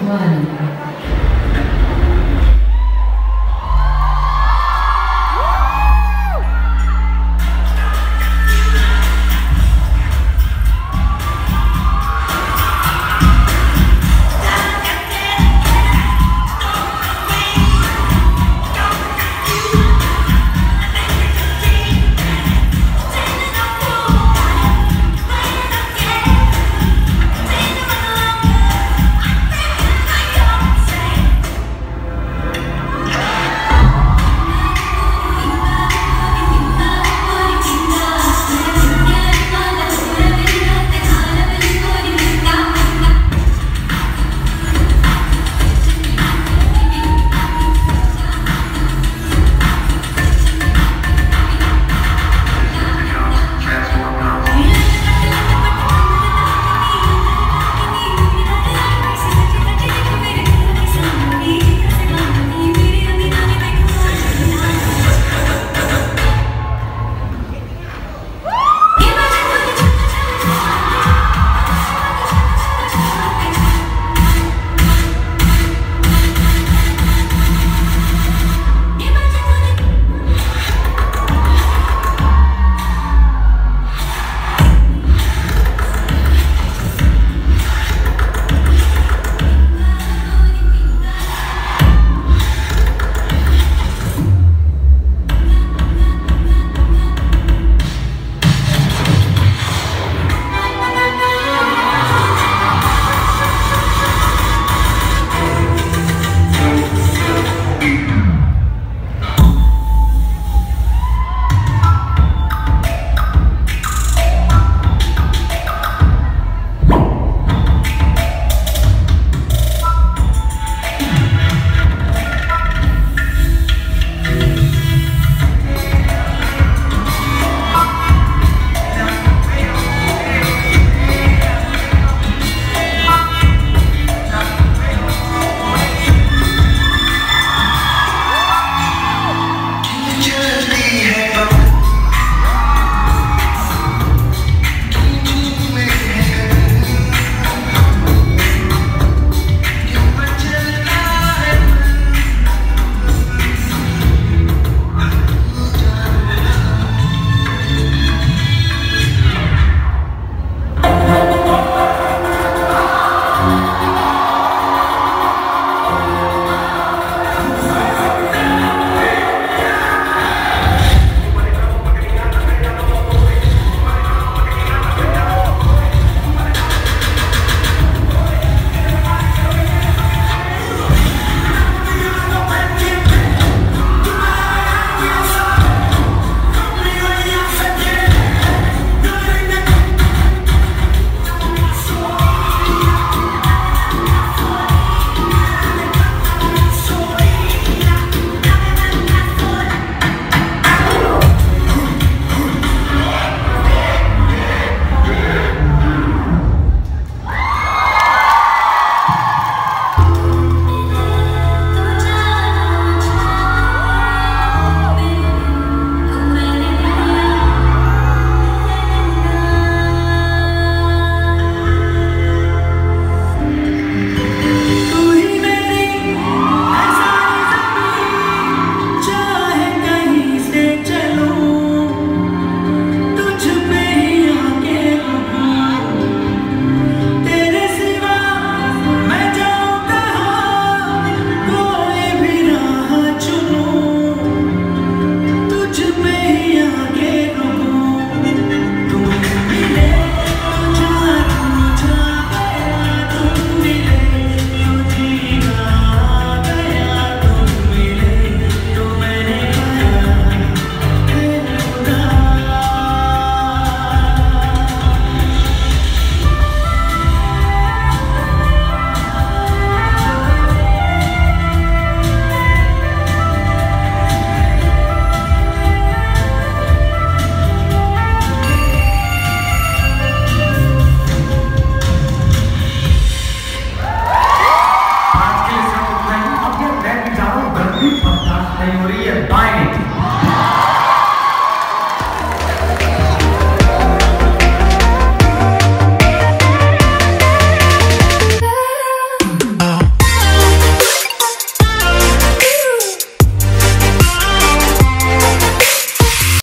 one. are you ready and fighting